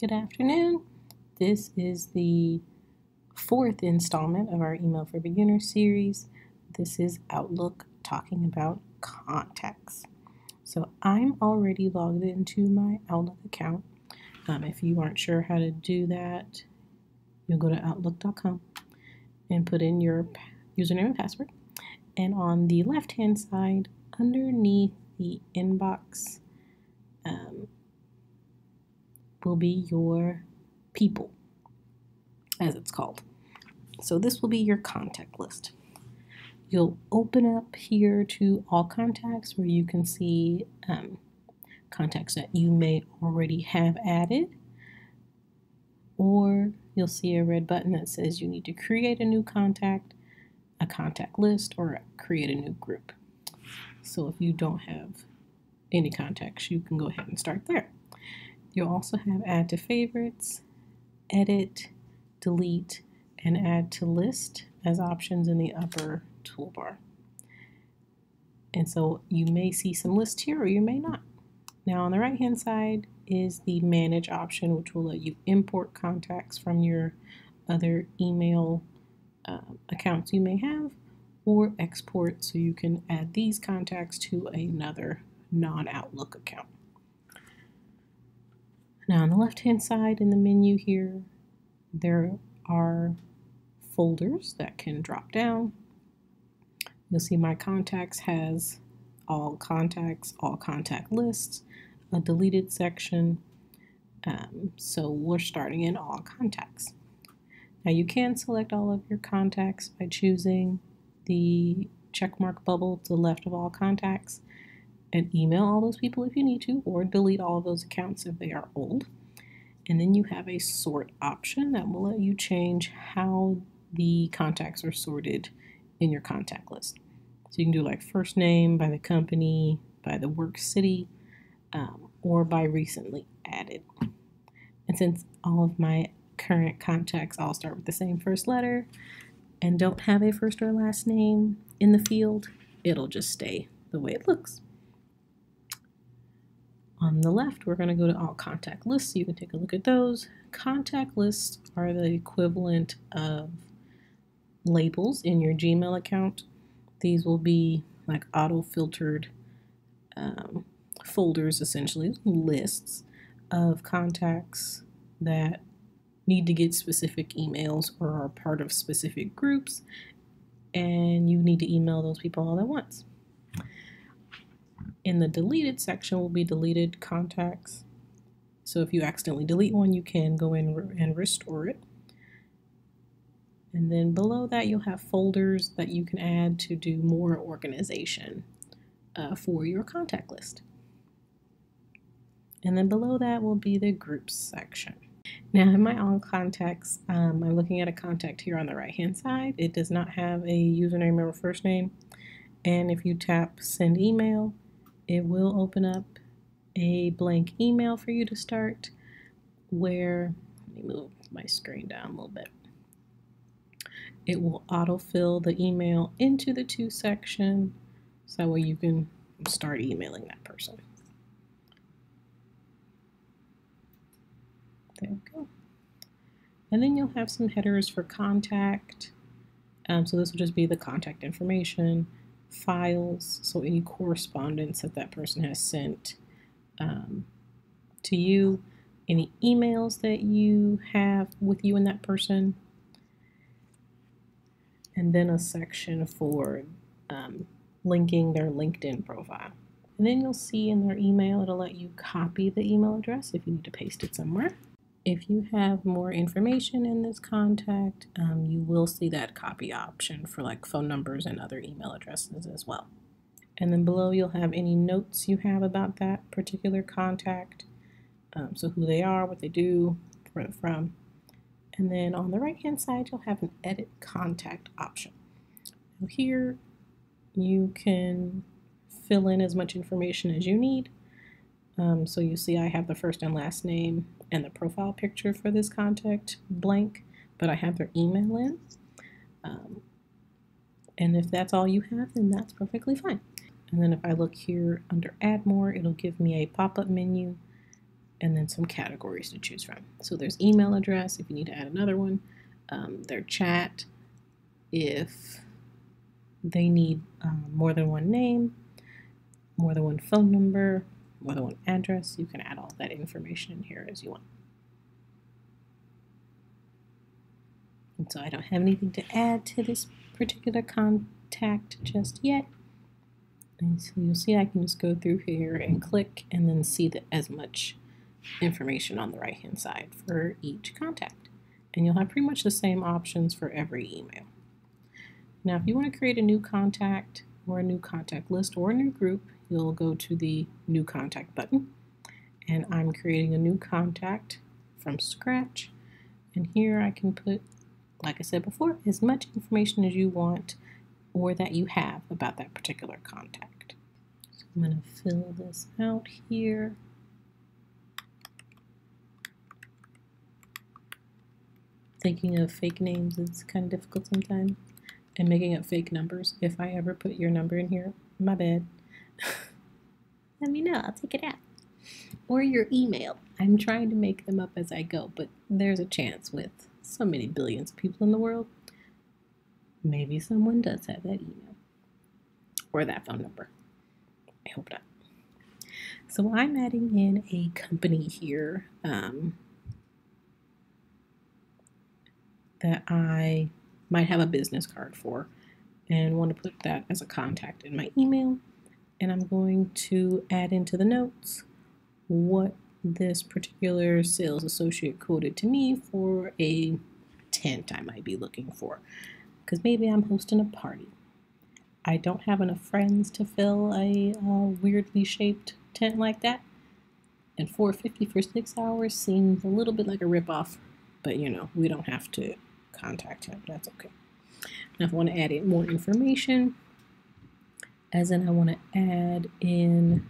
Good afternoon. This is the fourth installment of our Email for Beginners series. This is Outlook talking about contacts. So I'm already logged into my Outlook account. Um, if you aren't sure how to do that, you'll go to outlook.com and put in your username and password. And on the left hand side, underneath the inbox, um, will be your people, as it's called. So this will be your contact list. You'll open up here to all contacts where you can see um, contacts that you may already have added, or you'll see a red button that says you need to create a new contact, a contact list, or create a new group. So if you don't have any contacts, you can go ahead and start there. You'll also have add to favorites, edit, delete, and add to list as options in the upper toolbar. And so you may see some lists here or you may not. Now on the right hand side is the manage option which will let you import contacts from your other email uh, accounts you may have or export so you can add these contacts to another non-Outlook account. Now on the left hand side in the menu here, there are folders that can drop down. You'll see my contacts has all contacts, all contact lists, a deleted section. Um, so we're starting in all contacts. Now you can select all of your contacts by choosing the checkmark bubble to the left of all contacts and email all those people if you need to, or delete all of those accounts if they are old. And then you have a sort option that will let you change how the contacts are sorted in your contact list. So you can do like first name by the company, by the work city, um, or by recently added. And since all of my current contacts all start with the same first letter and don't have a first or last name in the field, it'll just stay the way it looks. On the left, we're going to go to all contact lists. You can take a look at those. Contact lists are the equivalent of labels in your Gmail account. These will be like auto-filtered um, folders, essentially, lists of contacts that need to get specific emails or are part of specific groups, and you need to email those people all at once. In the deleted section will be deleted contacts. So if you accidentally delete one, you can go in and restore it. And then below that, you'll have folders that you can add to do more organization uh, for your contact list. And then below that will be the groups section. Now in my all contacts, um, I'm looking at a contact here on the right hand side. It does not have a username or first name. And if you tap send email, it will open up a blank email for you to start where, let me move my screen down a little bit. It will autofill the email into the to section so that way you can start emailing that person. There we go. And then you'll have some headers for contact. Um, so this will just be the contact information files, so any correspondence that that person has sent um, to you, any emails that you have with you and that person, and then a section for um, linking their LinkedIn profile. And then you'll see in their email, it'll let you copy the email address if you need to paste it somewhere. If you have more information in this contact, um, you will see that copy option for like phone numbers and other email addresses as well. And then below you'll have any notes you have about that particular contact. Um, so who they are, what they do, where they're from. And then on the right hand side, you'll have an edit contact option. Now here you can fill in as much information as you need. Um, so you see I have the first and last name and the profile picture for this contact blank, but I have their email in. Um, and if that's all you have, then that's perfectly fine. And then if I look here under add more, it'll give me a pop-up menu and then some categories to choose from. So there's email address if you need to add another one, um, their chat if they need um, more than one name, more than one phone number, than one address. You can add all that information in here as you want. And so I don't have anything to add to this particular contact just yet. And so you'll see I can just go through here and click and then see the, as much information on the right hand side for each contact. And you'll have pretty much the same options for every email. Now if you want to create a new contact or a new contact list or a new group, you'll go to the new contact button. And I'm creating a new contact from scratch. And here I can put, like I said before, as much information as you want or that you have about that particular contact. So I'm going to fill this out here. Thinking of fake names is kind of difficult sometimes. And making up fake numbers. If I ever put your number in here, my bad. Let me know. I'll take it out. Or your email. I'm trying to make them up as I go, but there's a chance with so many billions of people in the world Maybe someone does have that email or that phone number. I hope not. So I'm adding in a company here um, that I might have a business card for and want to put that as a contact in my email. And I'm going to add into the notes what this particular sales associate quoted to me for a tent I might be looking for because maybe I'm hosting a party. I don't have enough friends to fill a uh, weirdly shaped tent like that. And 450 for six hours seems a little bit like a ripoff, but you know, we don't have to contact him. That's okay. Now, if I want to add in more information, as in I want to add in,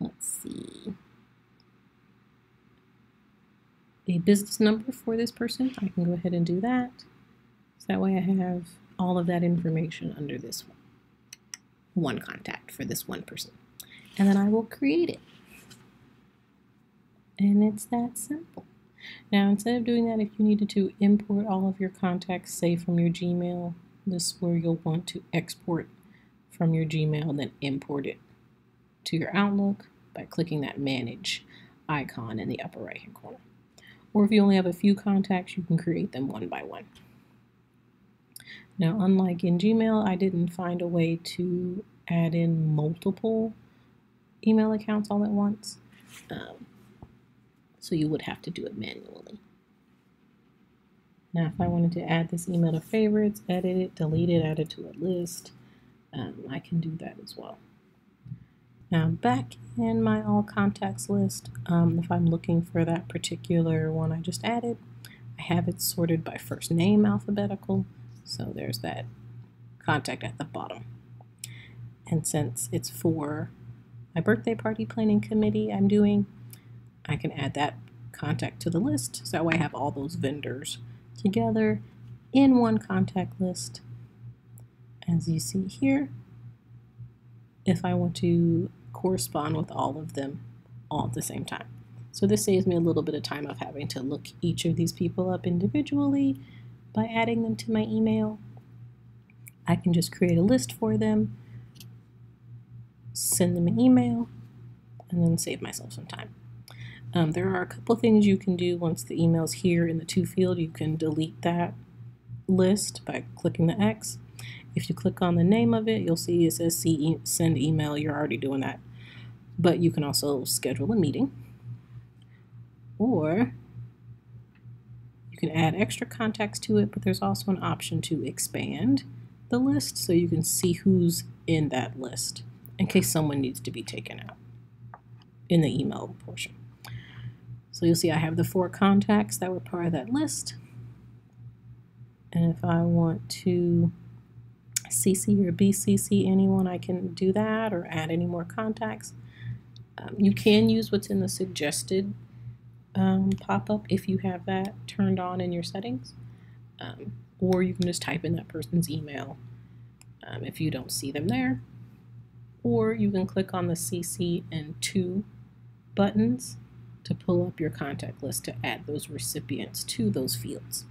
let's see, a business number for this person, I can go ahead and do that. So that way I have all of that information under this one, one contact for this one person. And then I will create it. And it's that simple. Now, instead of doing that, if you needed to import all of your contacts, say from your Gmail, this is where you'll want to export from your Gmail, then import it to your Outlook by clicking that Manage icon in the upper right hand corner. Or if you only have a few contacts, you can create them one by one. Now, unlike in Gmail, I didn't find a way to add in multiple email accounts all at once. Um, so you would have to do it manually. Now, if I wanted to add this email to favorites, edit it, delete it, add it to a list, um, I can do that as well. Now, back in my all contacts list, um, if I'm looking for that particular one I just added, I have it sorted by first name alphabetical. So there's that contact at the bottom. And since it's for my birthday party planning committee I'm doing, I can add that contact to the list. So I have all those vendors together in one contact list. As you see here, if I want to correspond with all of them all at the same time. So this saves me a little bit of time of having to look each of these people up individually by adding them to my email. I can just create a list for them, send them an email, and then save myself some time. Um, there are a couple things you can do once the email's here in the to field. You can delete that list by clicking the X. If you click on the name of it, you'll see it says send email. You're already doing that. But you can also schedule a meeting. Or you can add extra contacts to it, but there's also an option to expand the list so you can see who's in that list in case someone needs to be taken out in the email portion. So you'll see I have the four contacts that were part of that list. And if I want to CC or BCC anyone, I can do that or add any more contacts. Um, you can use what's in the suggested um, pop up if you have that turned on in your settings. Um, or you can just type in that person's email um, if you don't see them there. Or you can click on the CC and to buttons to pull up your contact list to add those recipients to those fields.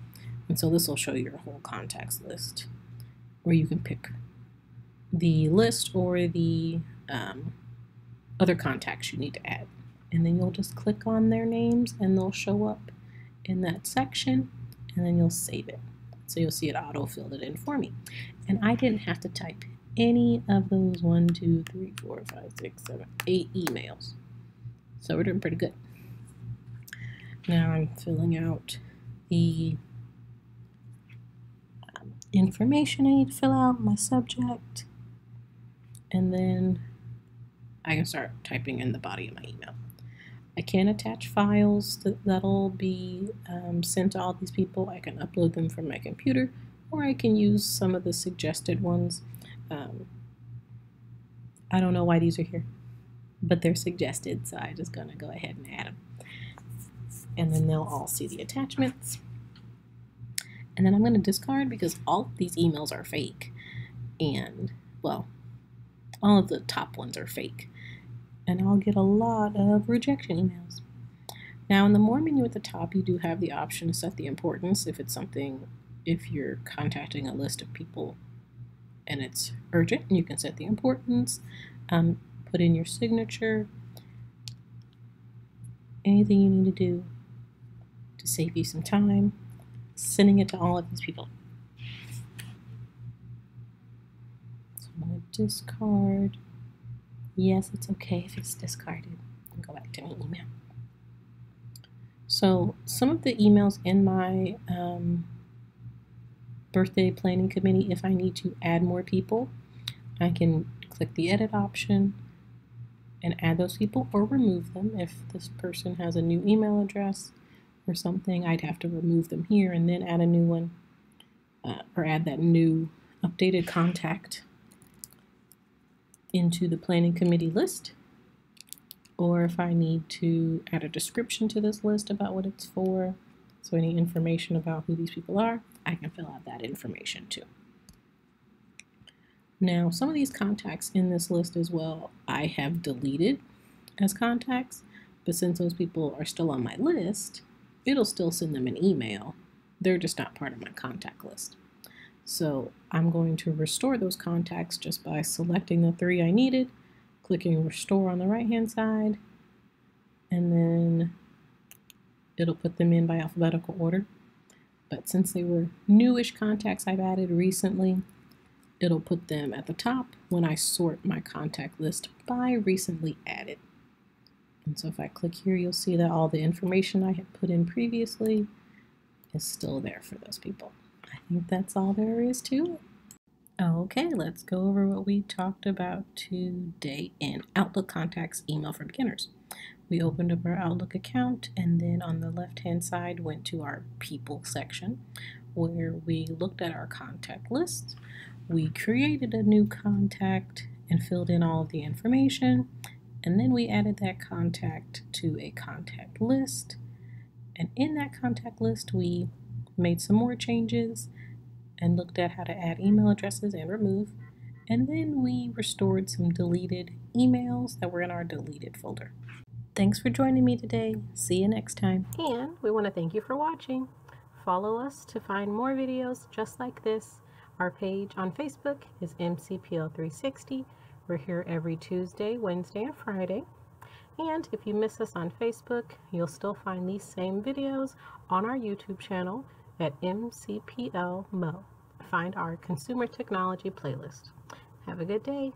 And so this will show your whole contacts list where you can pick the list or the um, other contacts you need to add. And then you'll just click on their names and they'll show up in that section and then you'll save it. So you'll see it auto-filled it in for me. And I didn't have to type any of those one, two, three, four, five, six, seven, eight emails. So we're doing pretty good. Now I'm filling out the information I need to fill out, my subject, and then I can start typing in the body of my email. I can attach files that, that'll be um, sent to all these people. I can upload them from my computer, or I can use some of the suggested ones. Um, I don't know why these are here, but they're suggested, so I'm just going to go ahead and add them. And then they'll all see the attachments. And then I'm going to discard because all these emails are fake. And, well, all of the top ones are fake and I'll get a lot of rejection emails. Now in the more menu at the top, you do have the option to set the importance if it's something, if you're contacting a list of people and it's urgent, you can set the importance, um, put in your signature, anything you need to do to save you some time, sending it to all of these people. So I'm going to discard Yes, it's okay if it's discarded. And go back to my email. So some of the emails in my um, birthday planning committee, if I need to add more people, I can click the edit option and add those people or remove them. If this person has a new email address or something, I'd have to remove them here and then add a new one uh, or add that new updated contact into the planning committee list or if I need to add a description to this list about what it's for, so any information about who these people are, I can fill out that information too. Now, some of these contacts in this list as well, I have deleted as contacts, but since those people are still on my list, it'll still send them an email. They're just not part of my contact list. So I'm going to restore those contacts just by selecting the three I needed, clicking restore on the right hand side, and then it'll put them in by alphabetical order. But since they were newish contacts I've added recently, it'll put them at the top when I sort my contact list by recently added. And so if I click here, you'll see that all the information I had put in previously is still there for those people. I think that's all there is to it. Okay, let's go over what we talked about today in Outlook Contacts Email for Beginners. We opened up our Outlook account and then on the left hand side went to our People section where we looked at our contact lists. We created a new contact and filled in all of the information and then we added that contact to a contact list. And in that contact list, we made some more changes and looked at how to add email addresses and remove. And then we restored some deleted emails that were in our deleted folder. Thanks for joining me today. See you next time. And we want to thank you for watching. Follow us to find more videos just like this. Our page on Facebook is MCPL360. We're here every Tuesday, Wednesday, and Friday. And if you miss us on Facebook, you'll still find these same videos on our YouTube channel at MCPL Mo. Find our consumer technology playlist. Have a good day.